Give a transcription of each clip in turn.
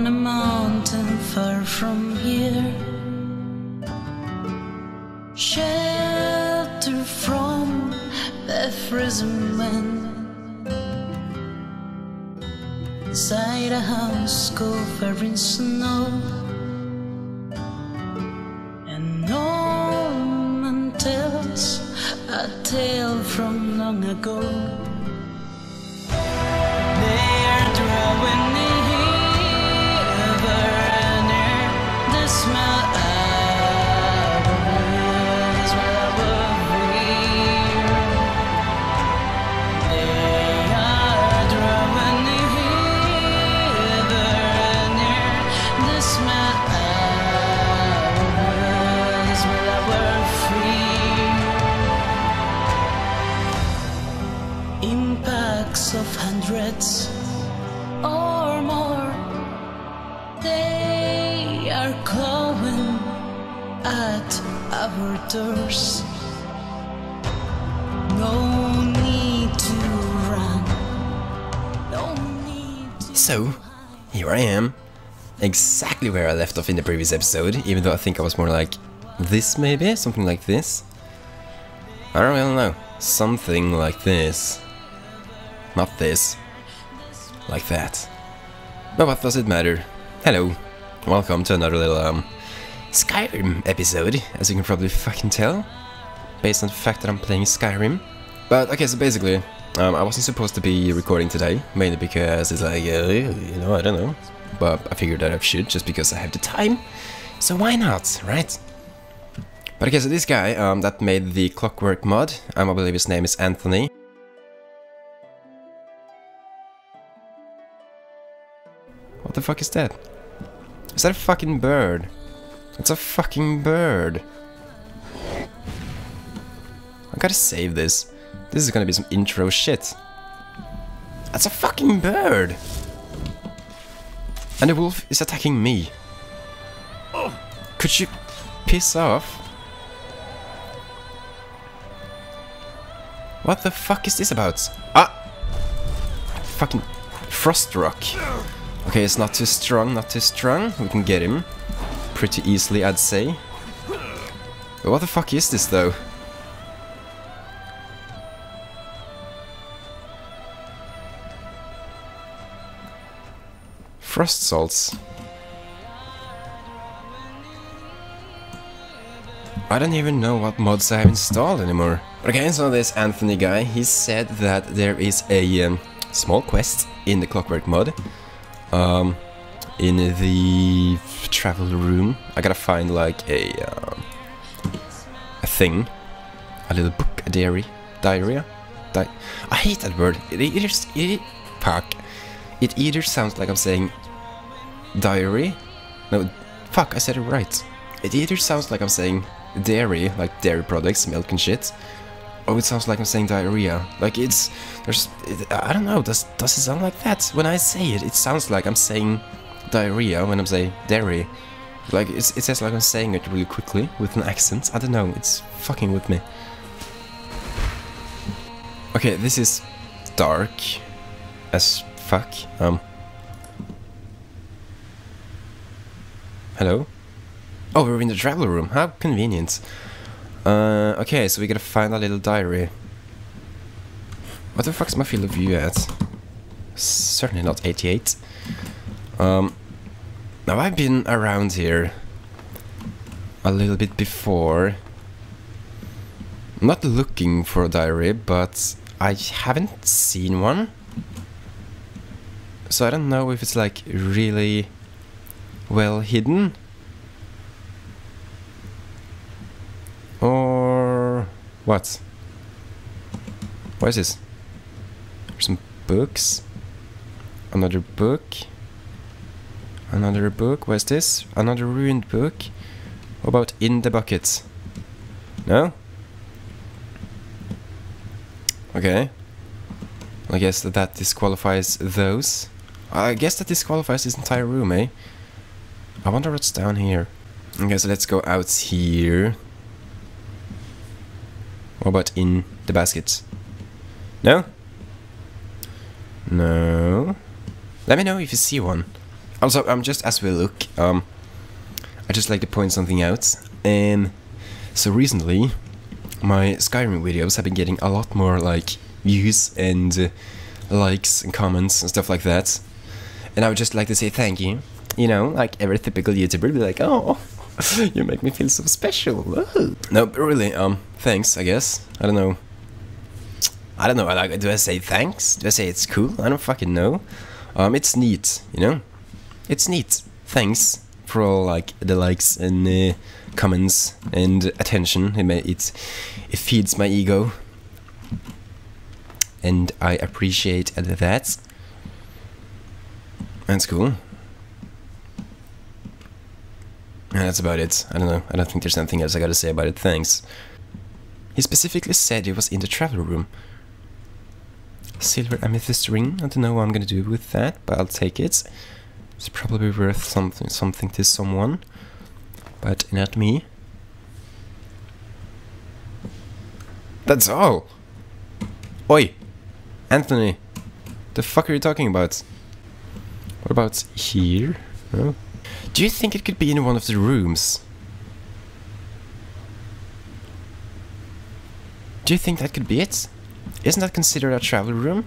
on a mountain far from here. Shelter from the frozen wind. Inside a house covered in snow. And no man tells a tale from long ago. Smell So, here I am. Exactly where I left off in the previous episode, even though I think I was more like this maybe? Something like this? I don't really know. Something like this. Not this. Like that. But what does it matter? Hello. Welcome to another little um Skyrim episode, as you can probably fucking tell. Based on the fact that I'm playing Skyrim. But okay, so basically, um, I wasn't supposed to be recording today, mainly because it's like, uh, you know, I don't know. But I figured that I should, just because I have the time. So why not, right? But okay, so this guy um, that made the Clockwork mod, um, I believe his name is Anthony. What the fuck is that? Is that a fucking bird? It's a fucking bird. Gotta save this. This is gonna be some intro shit. That's a fucking bird! And the wolf is attacking me. Could you piss off? What the fuck is this about? Ah! Fucking frost rock. Okay, it's not too strong, not too strong. We can get him pretty easily, I'd say. But what the fuck is this, though? Frost salts. I don't even know what mods I have installed anymore. Okay, so this Anthony guy, he said that there is a um, small quest in the Clockwork mod. Um, in the travel room. I gotta find like a um, a thing, a little book, a diary, diarrhea. Di I hate that word. It either it, fuck. It either sounds like I'm saying diary. No, fuck. I said it right. It either sounds like I'm saying dairy, like dairy products, milk and shit, or it sounds like I'm saying diarrhea. Like it's there's it, I don't know. Does does it sound like that when I say it? It sounds like I'm saying diarrhea when I'm saying dairy. Like it's, it says like I'm saying it really quickly with an accent. I don't know. It's fucking with me. Okay, this is dark as fuck. Um. Hello. Oh, we're in the travel room. How convenient. Uh, okay, so we gotta find a little diary. What the fuck's my field of view at? Certainly not 88. Um, now I've been around here a little bit before. Not looking for a diary, but I haven't seen one. So I don't know if it's like really well hidden. Or what? What is this? Some books. Another book. Another book. What's this? Another ruined book. What about in the bucket? No? Okay. I guess that, that disqualifies those. I guess that disqualifies this entire room, eh? I wonder what's down here. Okay, so let's go out here. What about in the basket? No? No. Let me know if you see one. Also, um, just as we look, um, I just like to point something out. Um, so recently, my Skyrim videos have been getting a lot more like views and uh, likes and comments and stuff like that. And I would just like to say thank you. You know, like every typical YouTuber would be like, oh, you make me feel so special. Whoa." No, really, um, thanks, I guess. I don't know. I don't know. Like, do I say thanks? Do I say it's cool? I don't fucking know. Um, it's neat, you know. It's neat. Thanks for all like the likes and uh, comments and attention. It, it it feeds my ego, and I appreciate that. That's cool. And that's about it. I don't know. I don't think there's anything else I gotta say about it. Thanks. He specifically said he was in the travel room. Silver amethyst ring. I don't know what I'm gonna do with that, but I'll take it. It's probably worth something something to someone, but not me. That's all. Oi, Anthony, the fuck are you talking about? What about here? Do you think it could be in one of the rooms? Do you think that could be it? Isn't that considered a travel room?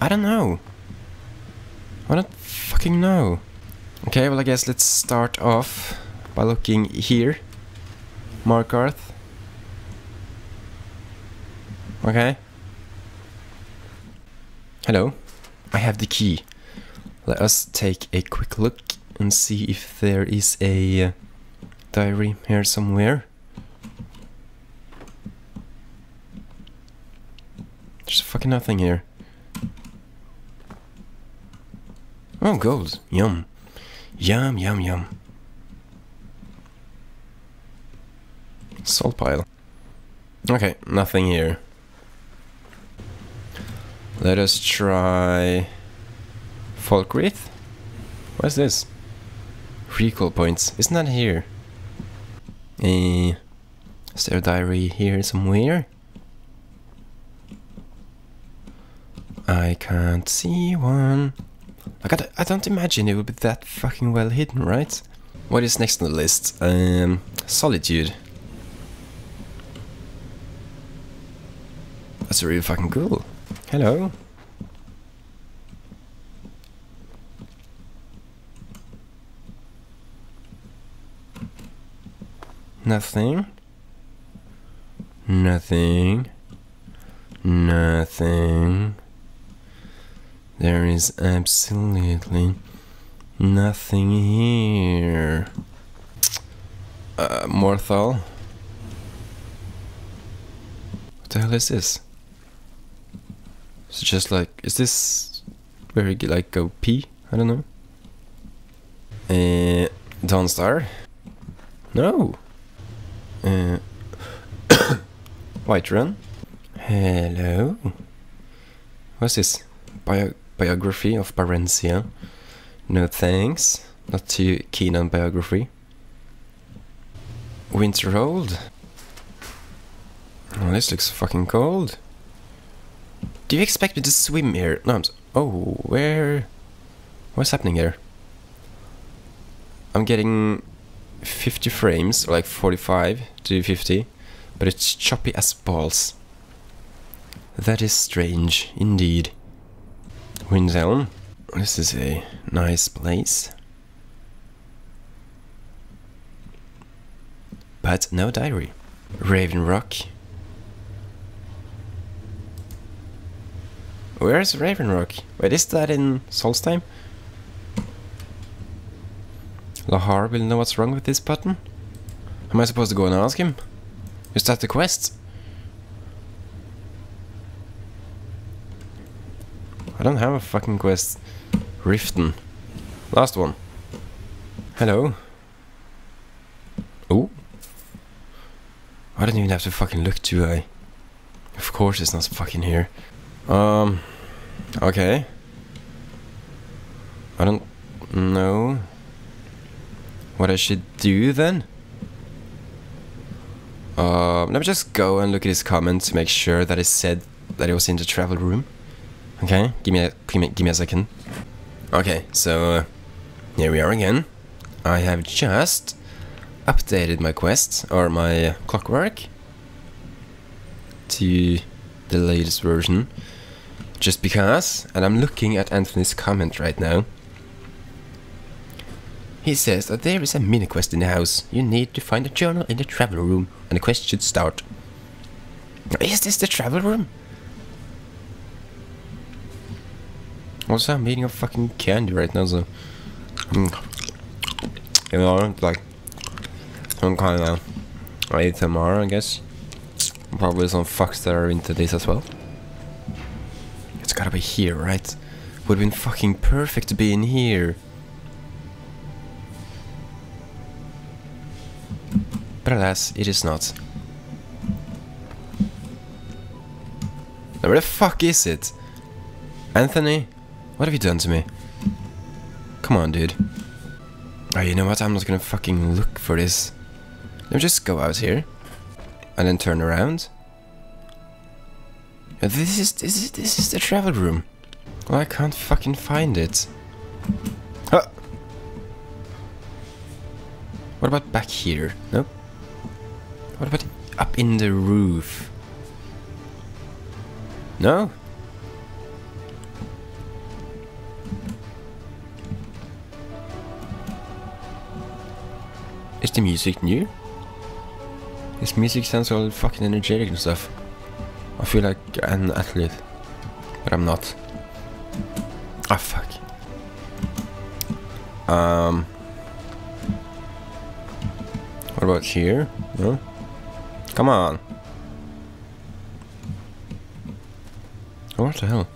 I don't know. I don't fucking know. Okay, well I guess let's start off by looking here. Markarth. Okay. Hello. I have the key. Let us take a quick look and see if there is a uh, diary here somewhere. There's fucking nothing here. Oh, gold. Yum. Yum, yum, yum. Salt pile. Okay, nothing here. Let us try... Falkreath? What is this? Recall points. Isn't that here? Is there a diary here somewhere? I can't see one. I got. I don't imagine it would be that fucking well hidden, right? What is next on the list? Um, solitude. That's really fucking cool. Hello. Nothing. Nothing. Nothing. There is absolutely nothing here. Uh, Morthal. What the hell is this? It just like, is this you like go pee? I don't know. Uh, Dawnstar? No. Uh, Whiterun? Hello. What's this? Bio biography of Barenziah? No thanks. Not too keen on biography. Winterhold? Oh, this looks fucking cold. Do you expect me to swim here? No, I'm Oh, where... What's happening here? I'm getting 50 frames, or like 45 to 50, but it's choppy as balls. That is strange, indeed. Windhelm. This is a nice place. But no diary. Raven Rock. Where's Raven Rock? Wait, is that in Solstheim? Lahar will know what's wrong with this button? Am I supposed to go and ask him? Is that the quest? I don't have a fucking quest. Riften. Last one. Hello. Oh. I don't even have to fucking look, do I? Of course it's not fucking here. Um. Okay. I don't know what I should do then. Um, let me just go and look at his comments to make sure that he said that it was in the travel room. Okay, give me a give me, give me a second. Okay, so uh, here we are again. I have just updated my quest or my uh, clockwork to the latest version, just because. And I'm looking at Anthony's comment right now. He says that there is a mini quest in the house. You need to find a journal in the travel room, and the quest should start. Is this the travel room? Also, I'm eating a fucking candy right now, so. Mm. You know, like. Some kind of ASMR, I guess. Probably some fucks that are into this as well. Gotta be here, right? Would have been fucking perfect to be in here. But alas, it is not. Now where the fuck is it? Anthony? What have you done to me? Come on, dude. Oh, you know what? I'm not gonna fucking look for this. Let me just go out here. And then turn around. This is, this is, this is the travel room. Well, I can't fucking find it. Huh. What about back here? Nope. What about up in the roof? No? Is the music new? This music sounds all fucking energetic and stuff. I feel like an athlete, but I'm not. Ah, fuck. Um. What about here? No? Come on. Oh, what the hell?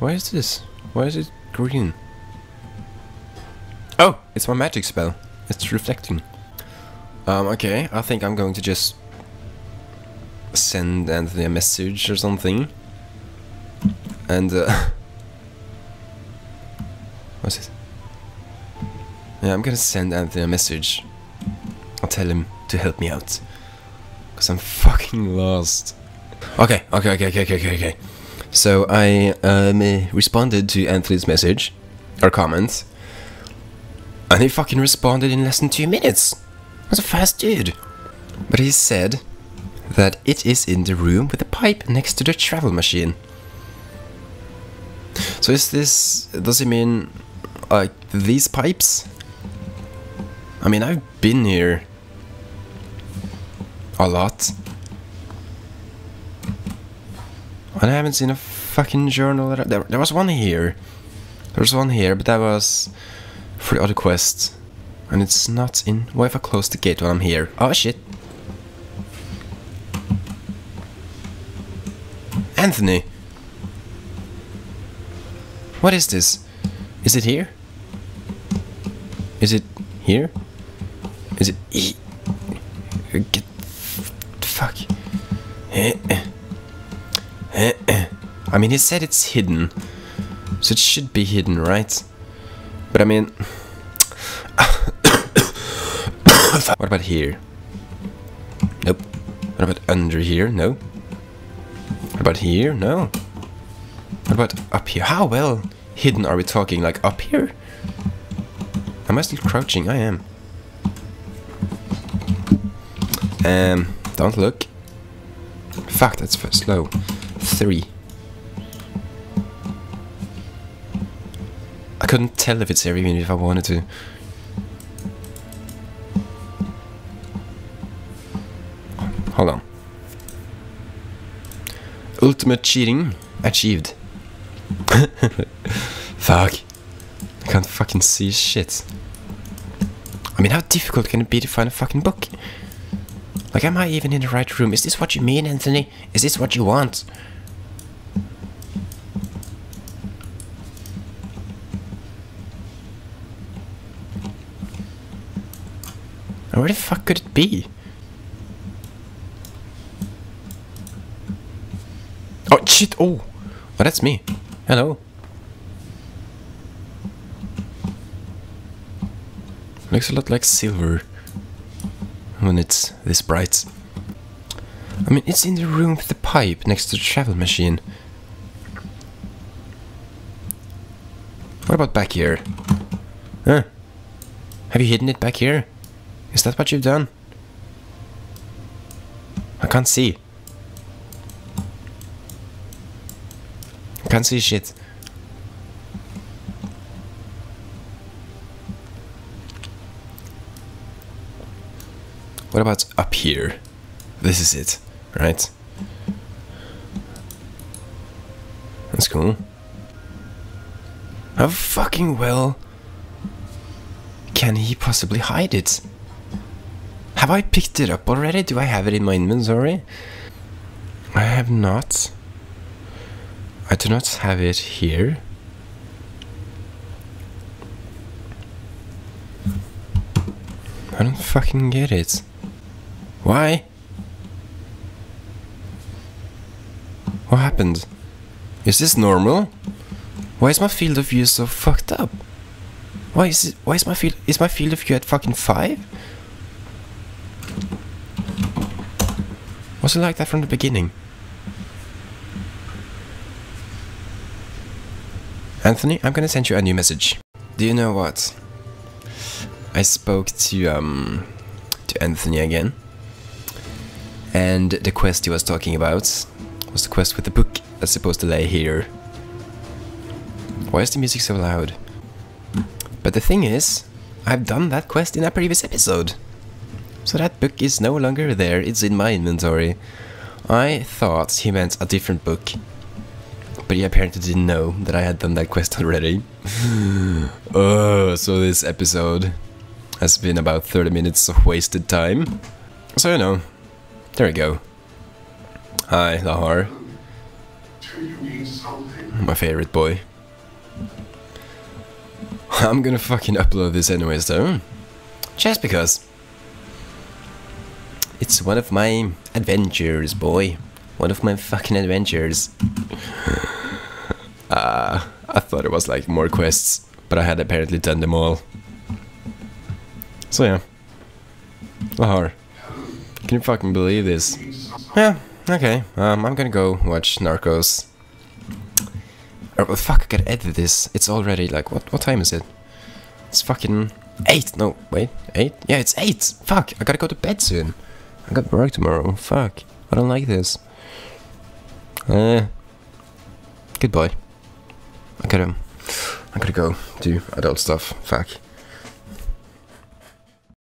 Why is this? Why is it green? It's my magic spell. It's reflecting. Um, okay, I think I'm going to just send Anthony a message or something. And, uh... What's it? Yeah, I'm gonna send Anthony a message. I'll tell him to help me out. Because I'm fucking lost. Okay, okay, okay, okay, okay, okay, okay. So I um, responded to Anthony's message, or comment, and he fucking responded in less than two minutes. That's a fast dude. But he said that it is in the room with the pipe next to the travel machine. So is this, does he mean like these pipes? I mean, I've been here a lot. And I haven't seen a fucking journal. There, there was one here. There was one here, but that was for the other quest. And it's not in. Why if I close the gate when I'm here? Oh shit. Anthony! What is this? Is it here? Is it here? Is it e? Get fuck. Eh. Eh, eh. I mean, he said it's hidden, so it should be hidden, right? But I mean, what about here? Nope. What about under here? No. What about here? No. What about up here? How well hidden are we talking? Like up here? Am I still crouching? I am. Um, don't look. Fuck, that's slow. Three. Couldn't tell if it's here even if I wanted to. Hold on. Ultimate cheating achieved. Fuck. I can't fucking see shit. I mean, how difficult can it be to find a fucking book? Like, am I even in the right room? Is this what you mean, Anthony? Is this what you want? And Where the fuck could it be? Oh shit! Oh, oh, that's me. Hello. Looks a lot like silver when it's this bright. I mean, it's in the room with the pipe next to the travel machine. What about back here? Huh? Have you hidden it back here? Is that what you've done? I can't see. Can't see shit. What about up here? This is it, right? That's cool. How fucking well can he possibly hide it? Have I picked it up already? Do I have it in my inventory? I have not. I do not have it here. I don't fucking get it. Why? What happened? Is this normal? Why is my field of view so fucked up? Why is it, why is my field is my field of view at fucking five? Was it like that from the beginning? Anthony, I'm gonna send you a new message. Do you know what? I spoke to um to Anthony again. And the quest he was talking about was the quest with the book that's supposed to lay here. Why is the music so loud? But the thing is, I've done that quest in a previous episode. So that book is no longer there, it's in my inventory. I thought he meant a different book. But he apparently didn't know that I had done that quest already. oh, so this episode has been about 30 minutes of wasted time. So you know, there we go. Hi, Lahar. My favorite boy. I'm gonna fucking upload this anyways though. Just because. It's one of my adventures, boy. One of my fucking adventures. uh, I thought it was like more quests, but I had apparently done them all. So yeah. Lahar. Can you fucking believe this? Yeah, okay. Um, I'm gonna go watch Narcos. Oh, well, fuck, I gotta edit this. It's already like, what What time is it? It's fucking 8. No, wait, 8? Yeah, it's 8. Fuck, I gotta go to bed soon. I got work tomorrow. Fuck, I don't like this. Uh, goodbye. I gotta, I gotta go do adult stuff. Fuck.